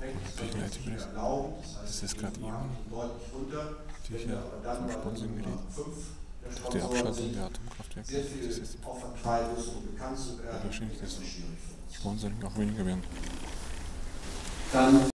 Wie über das? Das ist gerade eben, die hier vom Sponsoring reden. Durch die Abschaltung der Atomkraftwerke. Das ist jetzt wahrscheinlich das Sponsoring auch weniger werden. Dann